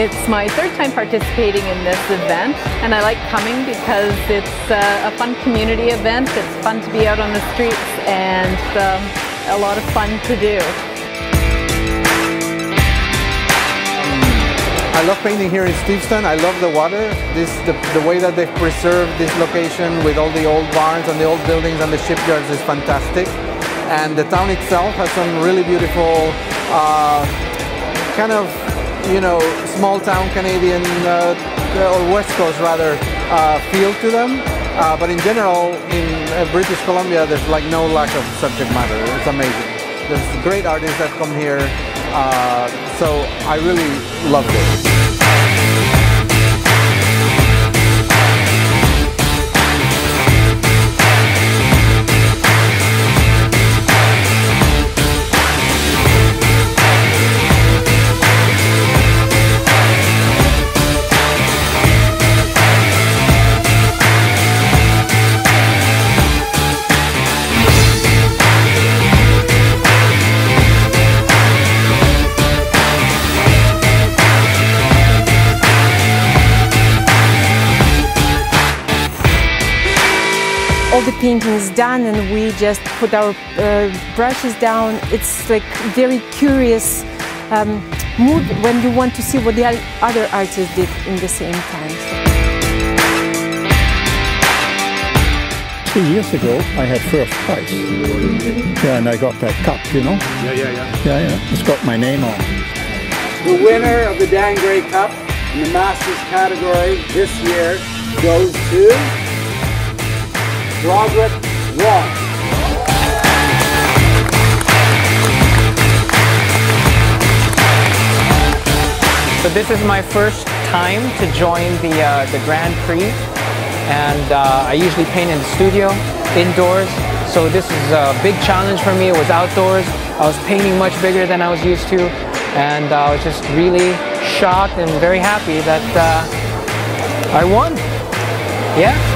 It's my third time participating in this event and I like coming because it's uh, a fun community event. It's fun to be out on the streets and um, a lot of fun to do. I love painting here in Steveston. I love the water. This the, the way that they've preserved this location with all the old barns and the old buildings and the shipyards is fantastic. And the town itself has some really beautiful uh, kind of you know, small town Canadian uh, or West Coast rather uh, feel to them. Uh, but in general, in uh, British Columbia, there's like no lack of subject matter. It's amazing. There's great artists that come here, uh, so I really loved it. All the painting is done and we just put our uh, brushes down. It's like very curious um, mood when you want to see what the other artists did in the same time. Two years ago, I had first prize. Yeah, and I got that cup, you know? Yeah, yeah, yeah. Yeah, yeah. It's got my name on. The winner of the Dan Gray Cup in the Masters category this year goes to Broderick Wong. So this is my first time to join the, uh, the Grand Prix and uh, I usually paint in the studio, indoors. So this is a big challenge for me. It was outdoors. I was painting much bigger than I was used to and uh, I was just really shocked and very happy that uh, I won. Yeah.